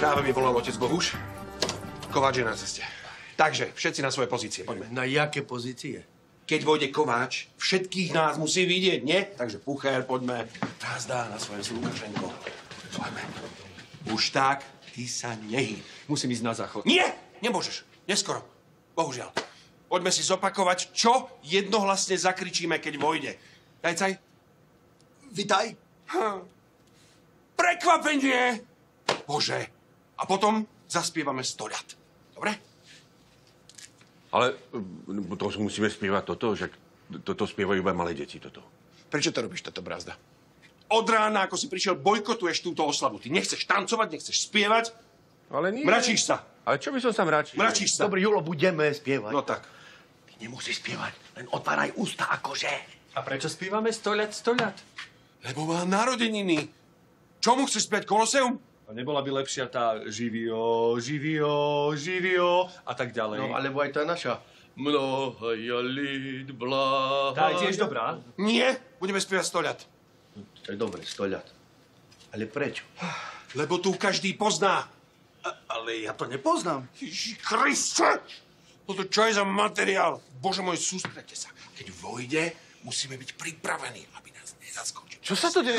Práve mi volal otec Bohuš. Kováč je na ceste. Takže, všetci na svoje pozície, poďme. Na jaké pozície? Keď vojde Kováč, všetkých nás musí vidieť, nie? Takže Pucher, poďme. Brázda, na svoje Lukašenko. Poďme. Už tak, ty sa nehy. Musím ísť na záchod. Nie! Nemôžeš. Neskoro. Bohužiaľ. Poďme si zopakovať, čo jednohlasne zakričíme, keď vojde. Jajcaj? Vitaj. Prekvapenie! Bože. A potom zaspievame stoľat. Dobre? Ale to musíme spievať toto, že toto spievajú iba malé deti, toto. Prečo to robíš, toto brazda? Od rána, ako si prišiel, bojkotuješ túto oslavu. Ty nechceš tancovať, nechceš spievať. Ale nie. Mračíš sa. Ale čo by som sa mračil? Mračíš sa. Dobrý, Julo, budeme spievať. No tak. Ty nemusíš spievať, len otváraj ústa akože. A prečo spívame stoľat, stoľat? Lebo má narodeniny. Čo mu chceš spiať, Koloseum? A nebola by lepšia tá živio, živio, živio a tak ďalej. No, alebo aj tá naša. Mnoha jalít, blá. Tá je tiež dobrá. Nie, budeme spievať stoľat. To je dobre, stoľat. Ale prečo? Lebo tu každý pozná. Ale ja to nepoznám. Ježi Kriste! Toto čo je za materiál? Bože môj, sústredte sa. Keď vojde, musíme byť pripravení, aby nás nezaskočil. Čo sa to deje?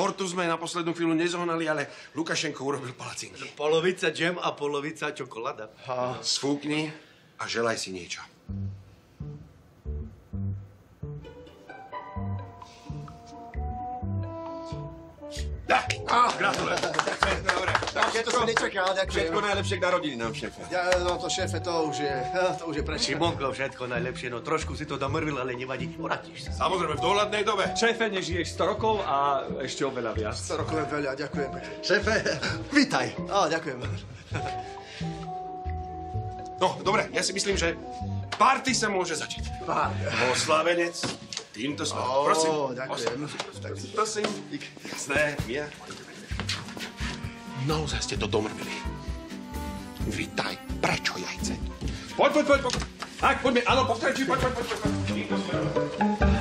tortu sme na poslednú chvíľu nezohnali, ale Lukašenko urobil palacinky. Polovica džem a polovica čokoláda. Sfúkni a želaj si niečo. Dá. Ah, gratulujem. Takže to som nečakal, ďakujem. Všetko najlepšie k narodeninám, šéfe. Ja, no to šéfe, to už je, to už je prečo. Šimonko, všetko najlepšie, no trošku si to domrvil, ale nevadí, vrátiš sa. Samozrejme, v dohľadnej dobe. Šéfe, nežiješ 100 rokov a ešte oveľa viac. 100 rokov je veľa, ďakujem. Šéfe, vitaj. Á, ďakujem. No, dobre, ja si myslím, že party sa môže začať. Pár. Oslavenec, týmto sme. Ó, Prosím. ďakujem. Tak, prosím. Jasné, Mia. Naozaj ste to domrvili. Vítaj. Prečo jajce? Poď, poď, poď, poď. Tak, poďme, áno, pokračuj, poď, poď, poď, poď. poď.